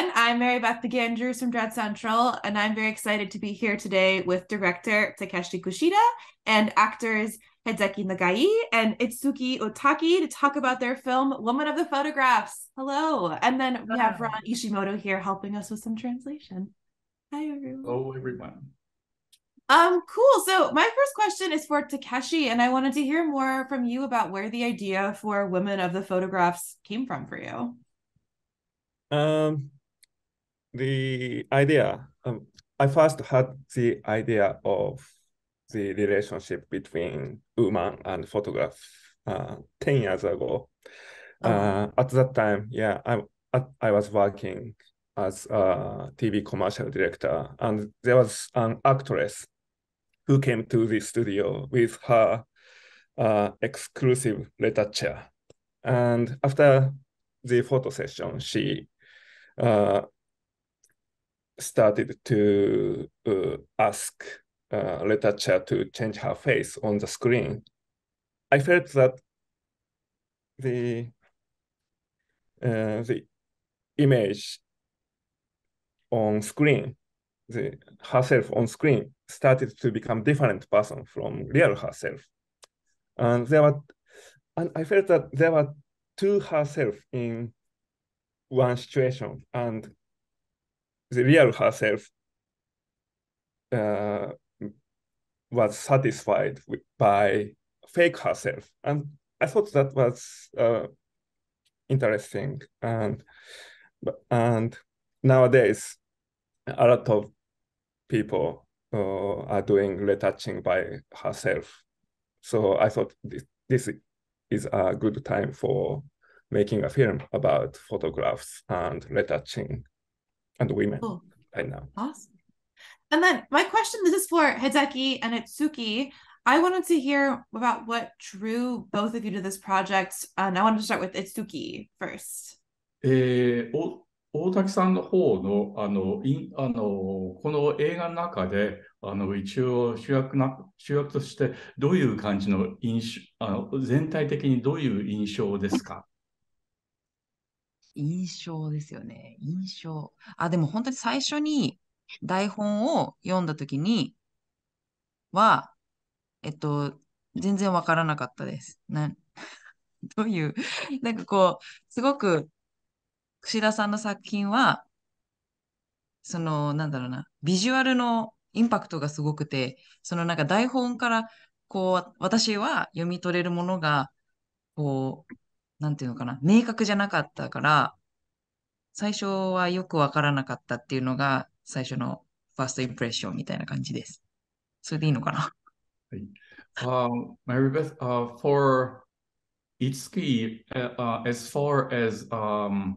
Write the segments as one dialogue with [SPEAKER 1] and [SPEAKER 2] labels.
[SPEAKER 1] everyone. I'm Mary Beth Andrews from Dread Central, and I'm very excited to be here today with director Takeshi Kushida and actors Hideki Nagai and Itsuki Otaki to talk about their film Woman of the Photographs. Hello. And then we have Ron Ishimoto here helping us with some translation. Hi, everyone.
[SPEAKER 2] Hello, everyone.
[SPEAKER 1] Um, cool. So my first question is for Takeshi, and I wanted to hear more from you about where the idea for Women of the Photographs came from for you.
[SPEAKER 3] Um, the idea, um, I first had the idea of the relationship between woman and photograph uh, 10 years ago. Oh. Uh, at that time, yeah, I, I was working as a TV commercial director, and there was an actress who came to the studio with her uh, exclusive chair, And after the photo session, she uh, started to uh, ask uh, Retoucher to change her face on the screen, I felt that the uh, the image on screen, the herself on screen started to become different person from real herself, and there were, and I felt that there were two herself in one situation, and the real herself uh, was satisfied by fake herself. And I thought that was uh, interesting. And and nowadays, a lot of people uh, are doing retouching by herself. So I thought this, this is a good time for making a film about photographs and retouching and women cool. right now.
[SPEAKER 1] Awesome. And then my question this is for Hideki and Itsuki. I wanted to hear about what drew both of you to this project. And I wanted to start with Itsuki first.
[SPEAKER 2] えー、お大滝さんの方のあのいあのこの映画の中であの一応主役な主役としてどういう感じの印象あの全体的にどういう印象ですか
[SPEAKER 4] 印象ですよね。印象。あ、でも本当に最初に台本を読んだ時には、えっと、全然わからなかったです。な、どういう、なんかこう、すごく、串田さんの作品は、その、なんだろうな、ビジュアルのインパクトがすごくて、そのなんか台本から、こう、私は読み取れるものが、こう、なんていうのかな、明確じゃなかったから、最初はよくわからなかったっていうのが、最初のファーストインプレッションみたいな感じです。それでいいのかなはい。
[SPEAKER 2] Um, Mary Beth, uh, for Itsuki, uh, uh, as far as um,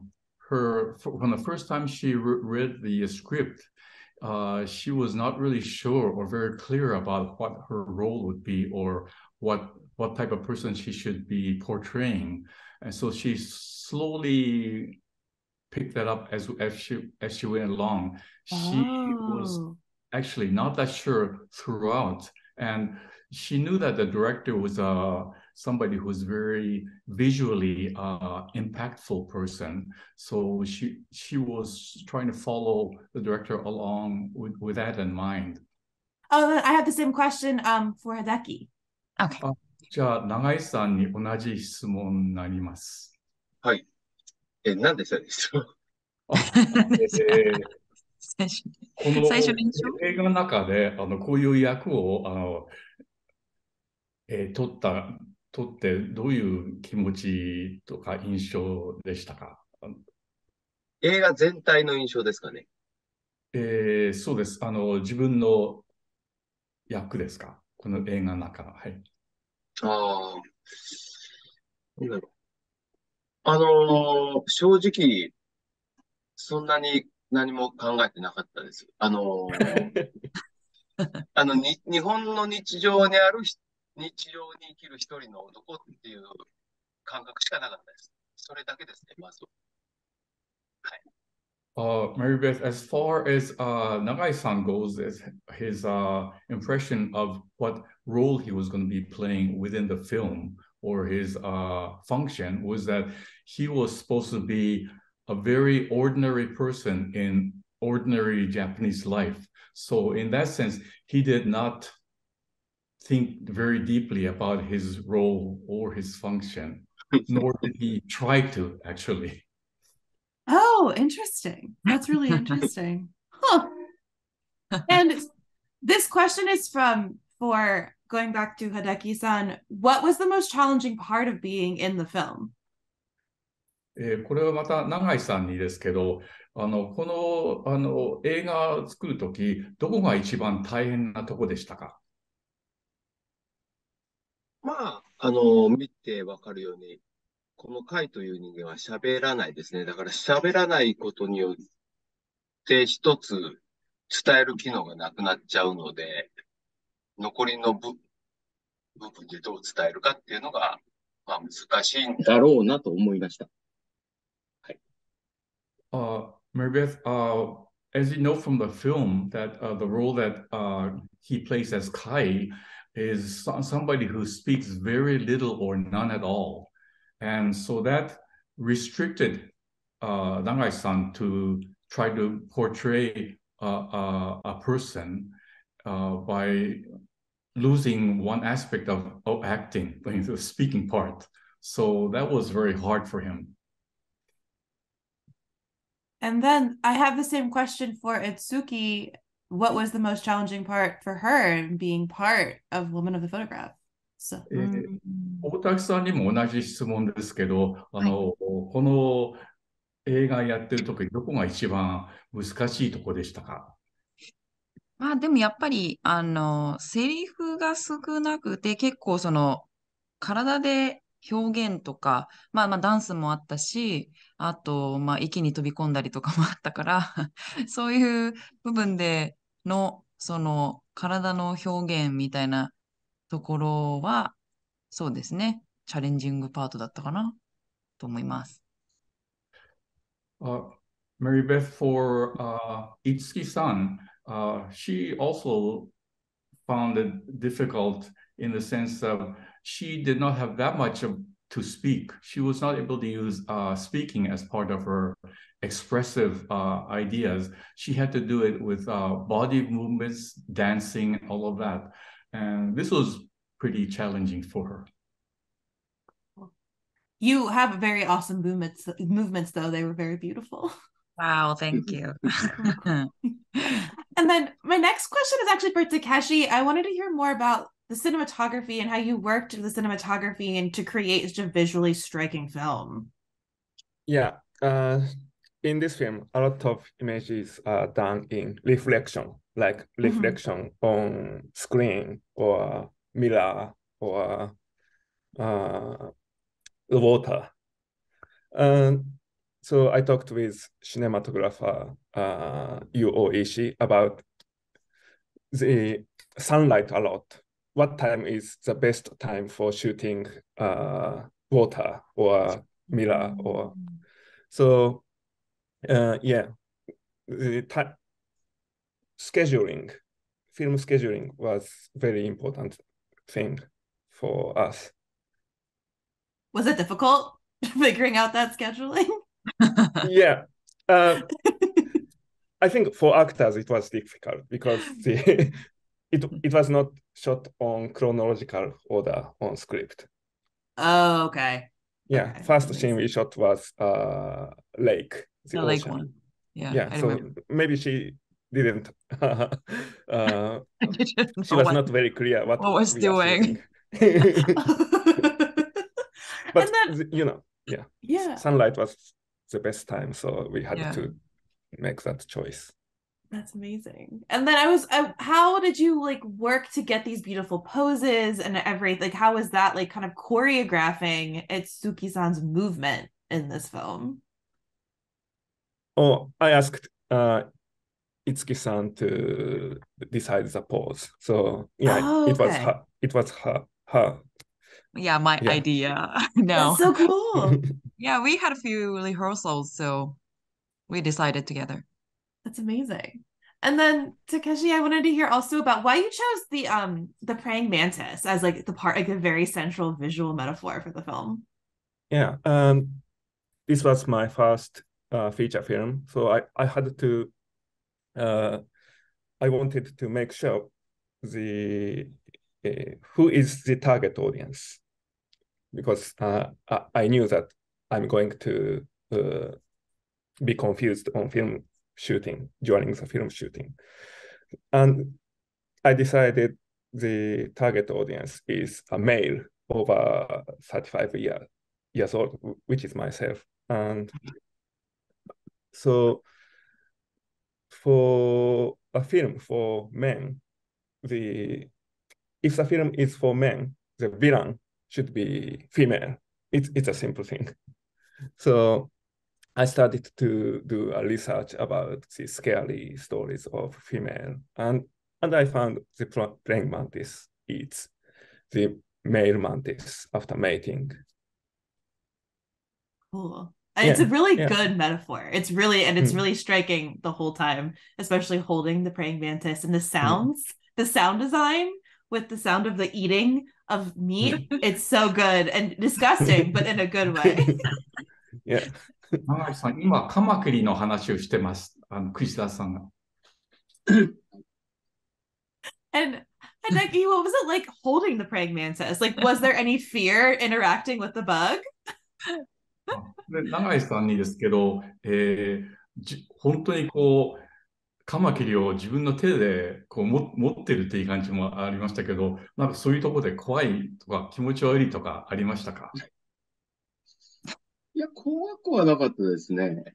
[SPEAKER 2] her, from the first time she re read the script, uh, she was not really sure or very clear about what her role would be or what what type of person she should be portraying. And so she slowly picked that up as as she as she went along. She oh. was actually not that sure throughout, and she knew that the director was uh, somebody who's very visually uh, impactful person. So she she was trying to follow the director along with, with that in mind.
[SPEAKER 1] Oh, I have the same question um, for Hideki.
[SPEAKER 4] Okay. あ
[SPEAKER 2] じゃあ、長井さんに同じ質問になります。
[SPEAKER 5] はい。え、何でした？でしょう
[SPEAKER 2] 最初この映画の中であのこういう役をあの、えー、取った取ってどういう気持ちとか印象でしたか？
[SPEAKER 5] 映画全体の印象ですかね？
[SPEAKER 2] えー、そうです。あの自分の役ですか？この映画の中。はい。
[SPEAKER 5] ああ。あのー、正直、そんなに何も考えてなかったです。あのー、あのに、日本の日常にある日常に生きる一人の男っていう感覚しかなかったです。それだけですね、まず。
[SPEAKER 2] Uh, Mary Beth, as far as uh, Nagai-san goes, as his uh, impression of what role he was going to be playing within the film or his uh, function was that he was supposed to be a very ordinary person in ordinary Japanese life. So in that sense, he did not think very deeply about his role or his function, nor did he try to actually.
[SPEAKER 1] Oh, interesting. That's really interesting. Huh. And this question is from for going back to Hideki-san. What was the most challenging part of being in the film?
[SPEAKER 2] えーこれはまた永井さんにですけど、あの、この、あの、映画を作るとき、どこが一番大変なとこでしたか
[SPEAKER 5] まあ、あの、見てわかるように、このカイという人間は喋らないですね。だから喋らないことによって一つ伝える機能がなくなっちゃうので、残りの部、部分でどう伝えるかっていうのが、まあ難しいんだろうなと思いました。
[SPEAKER 2] Uh, Marybeth, uh, as you know from the film, that uh, the role that uh, he plays as Kai is so- somebody who speaks very little or none at all. And so that restricted uh, Nagai-san to try to portray uh, uh, a person uh, by losing one aspect of, of acting, like the speaking part. So that was very hard for him.
[SPEAKER 1] And then I have the same question for Itsuki. What was the most challenging part for her in being part of Woman of the Photograph? So,
[SPEAKER 2] えー大滝さんにも同じ質問ですけど、あの、この映画やってる時、どこが一番難しいとこでしたか？
[SPEAKER 4] まあでもやっぱり、あの、セリフが少なくて、結構その、体で表現とか、まあまあダンスもあったし、あと、まあ息に飛び込んだりとかもあったから、そういう部分での、その、体の表現みたいなところは、そうですね、チャレンジングパートだったかな、と思います。
[SPEAKER 2] Uh, Mary Beth, for uh, Itsuki-san, uh, she also found it difficult in the sense of she did not have that much of, to speak. She was not able to use uh, speaking as part of her expressive uh, ideas. She had to do it with uh, body movements, dancing, all of that. And this was pretty challenging for her.
[SPEAKER 1] you have very awesome movements, movements though. They were very beautiful.
[SPEAKER 4] Wow, thank you.
[SPEAKER 1] And then my next question is actually for Takeshi. I wanted to hear more about the cinematography and how you worked with the cinematography and to create such a visually striking film.
[SPEAKER 3] Yeah, uh, in this film, a lot of images are done in reflection, like reflection on screen or mirror or uh, water. Um, so I talked with cinematographer uh, Yu Ishii about the sunlight a lot. What time is the best time for shooting uh, water or mirror or so uh, yeah the ti- scheduling film scheduling was very important thing for us
[SPEAKER 1] Was it difficult figuring out that scheduling?
[SPEAKER 3] yeah uh, i think for actors it was difficult because the it, it was not shot on chronological order on script
[SPEAKER 1] Oh, okay.
[SPEAKER 3] yeah
[SPEAKER 1] Okay,
[SPEAKER 3] first scene we shot was uh lake the
[SPEAKER 4] The lake one. Yeah,
[SPEAKER 3] yeah
[SPEAKER 4] I
[SPEAKER 3] so
[SPEAKER 4] remember.
[SPEAKER 3] maybe she didn't uh,
[SPEAKER 4] didn't
[SPEAKER 3] she was
[SPEAKER 4] what-
[SPEAKER 3] not very clear what,
[SPEAKER 4] what was doing.
[SPEAKER 3] but
[SPEAKER 1] and then,
[SPEAKER 3] you know yeah
[SPEAKER 1] yeah,
[SPEAKER 3] sunlight was the best time so we had
[SPEAKER 4] Yeah.
[SPEAKER 3] to make that choice
[SPEAKER 1] that's amazing. And then I was, uh, how did you like work to get these beautiful poses and everything? Like, how was that like kind of choreographing Itsuki-san's movement in this film?
[SPEAKER 3] oh i asked uh itsuki-san to decide the pose so yeah
[SPEAKER 1] Oh,
[SPEAKER 3] it was her it was her her
[SPEAKER 4] Yeah, my
[SPEAKER 3] Yeah.
[SPEAKER 4] idea. No.
[SPEAKER 1] That's so cool.
[SPEAKER 4] Yeah, we had a few rehearsals, so we decided together.
[SPEAKER 1] That's amazing. And then Takeshi, I wanted to hear also about why you chose the um the praying mantis as like the part like a very central visual metaphor for the film.
[SPEAKER 3] Yeah, um, this was my first uh, feature film. So I, I had to, I wanted to make sure the uh, who is the target audience because uh, I, knew that I'm going to uh, be confused on film shooting during the film shooting. And I decided the target audience is a male over 35 year, years old, which is myself. And so for a film for men, the if the film is for men, the villain should be female. It's it's a simple thing. So I started to do a research about the scary stories of female, and and I found the praying mantis eats the male mantis after mating.
[SPEAKER 1] Cool. It's a really
[SPEAKER 3] yeah.
[SPEAKER 1] good metaphor. It's really and it's
[SPEAKER 3] Mm.
[SPEAKER 1] really striking the whole time, especially holding the praying mantis and the sounds, the sound design with the sound of the eating of meat. it's so good and disgusting, but in a good way.
[SPEAKER 3] Yeah.
[SPEAKER 2] 長井さん、今、カマキリの話をしてます。あの、串田さんが。
[SPEAKER 1] And Hideki, what was it like holding the praying mantis? Like, was there any fear interacting with the bug?
[SPEAKER 2] で永井さんにですけど、えー本当にこう、カマキリを自分の手でこうも持ってるっていう感じもありましたけど、なんかそういうところで怖いとか気持ち悪いとかありましたか？
[SPEAKER 5] いや、怖くはなかったですね。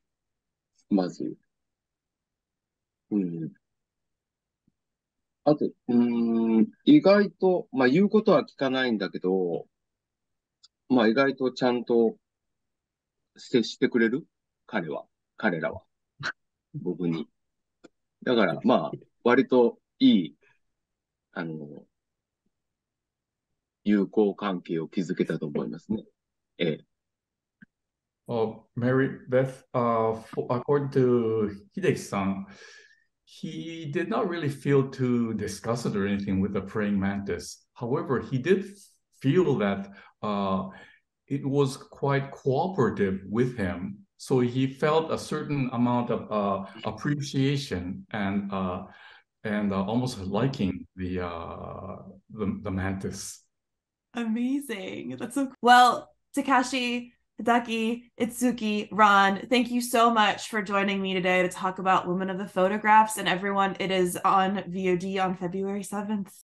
[SPEAKER 5] まず。うん。あと、うん、意外と、まあ言うことは聞かないんだけど、まあ意外とちゃんと接してくれる彼は、彼らは。僕に。だから、まあ、割といい、あの、友好関係を築けたと思いますね。ええ。
[SPEAKER 2] Uh, Mary Beth, uh, for, according to Hideki-san, he did not really feel too disgusted or anything with the praying mantis. However, he did feel that uh, it was quite cooperative with him. So he felt a certain amount of uh, appreciation and uh, and uh, almost liking the, uh, the the mantis.
[SPEAKER 1] Amazing. That's so cool. well, Takashi, Hideki, Itsuki, Ron, thank you so much for joining me today to talk about Women of the Photographs. And everyone, it is on VOD on February 7th.